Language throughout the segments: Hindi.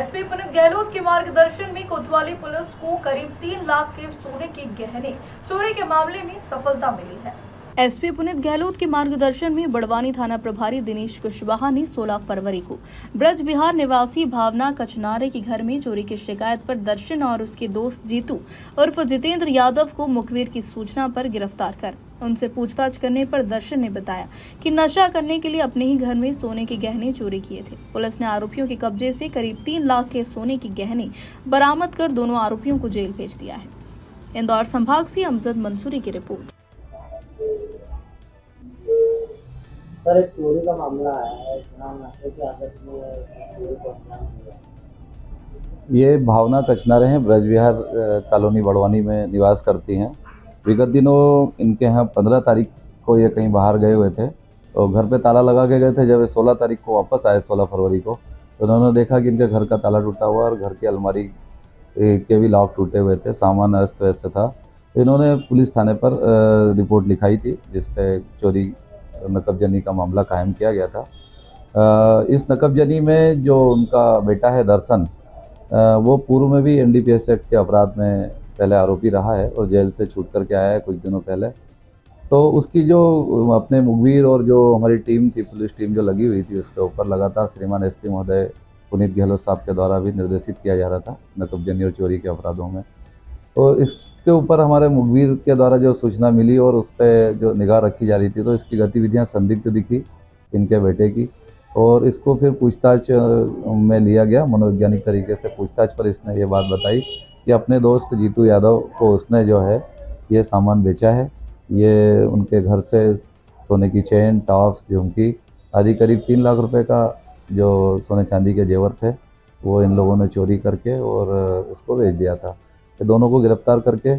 एसपी पुनित गहलोत के मार्गदर्शन में कोतवाली पुलिस को करीब तीन लाख के सोने के गहने चोरी के मामले में सफलता मिली है। एसपी पुनीत गहलोत के मार्गदर्शन में बड़वानी थाना प्रभारी दिनेश कुशवाहा ने 16 फरवरी को ब्रज बिहार निवासी भावना कचनारे के घर में चोरी की शिकायत पर दर्शन और उसके दोस्त जीतू उर्फ़ जितेंद्र यादव को मुखबिर की सूचना पर गिरफ़्तार कर उनसे पूछताछ करने पर दर्शन ने बताया कि नशा करने के लिए अपने ही घर में सोने के गहने चोरी किए थे। पुलिस ने आरोपियों के कब्जे से करीब तीन लाख के सोने के गहने बरामद कर दोनों आरोपियों को जेल भेज दिया है। इंदौर संभाग से अमजद मंसूरी की रिपोर्ट। सर, एक चोरी का मामला है अंजाम दिया ये भावना कचनारे हैं, ब्रजविहार कॉलोनी बड़वानी में निवास करती हैं। विगत दिनों इनके यहाँ पंद्रह तारीख को ये कहीं बाहर गए हुए थे तो घर पे ताला लगा के गए थे। जब ये सोलह तारीख को वापस आए, सोलह फरवरी को तो उन्होंने देखा कि इनके घर का ताला टूटा हुआ और घर की अलमारी के भी लॉक टूटे हुए थे, सामान अस्त व्यस्त था। तो इन्होंने पुलिस थाने पर रिपोर्ट लिखाई थी, जिसपे चोरी नकबजनी का मामला कायम किया गया था। इस नकबजनी में जो उनका बेटा है दर्शन वो पूर्व में भी एनडीपीएस एक्ट के अपराध में पहले आरोपी रहा है और जेल से छूट करके आया है कुछ दिनों पहले। तो उसकी जो अपने मुखबिर और जो हमारी टीम थी, पुलिस टीम जो लगी हुई थी, उसके ऊपर लगातार श्रीमान एस महोदय पुनीत गहलोत साहब के द्वारा भी निर्देशित किया जा रहा था नकबजनी और चोरी के अपराधों में। तो इसके ऊपर हमारे मुखबिर के द्वारा जो सूचना मिली और उस पर जो निगाह रखी जा रही थी तो इसकी गतिविधियाँ संदिग्ध दिखी इनके बेटे की। और इसको फिर पूछताछ में लिया गया, मनोवैज्ञानिक तरीके से पूछताछ पर इसने ये बात बताई कि अपने दोस्त जीतू यादव को उसने जो है, ये सामान बेचा है। ये उनके घर से सोने की चेन, टॉप्स, झुमकी आदि करीब तीन लाख रुपए का जो सोने चांदी के जेवर थे, वो इन लोगों ने चोरी करके और उसको बेच दिया था। ये दोनों को गिरफ़्तार करके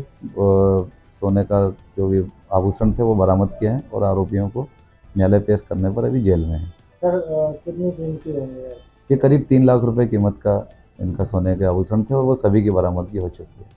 सोने का जो भी आभूषण थे वो बरामद किए हैं और आरोपियों को न्यायालय पेश करने पर अभी जेल में है। सर कितनी कीमती ये करीब तीन लाख रुपए कीमत का इनका सोने के आभूषण थे और वो सभी की बरामदगी हो चुकी है।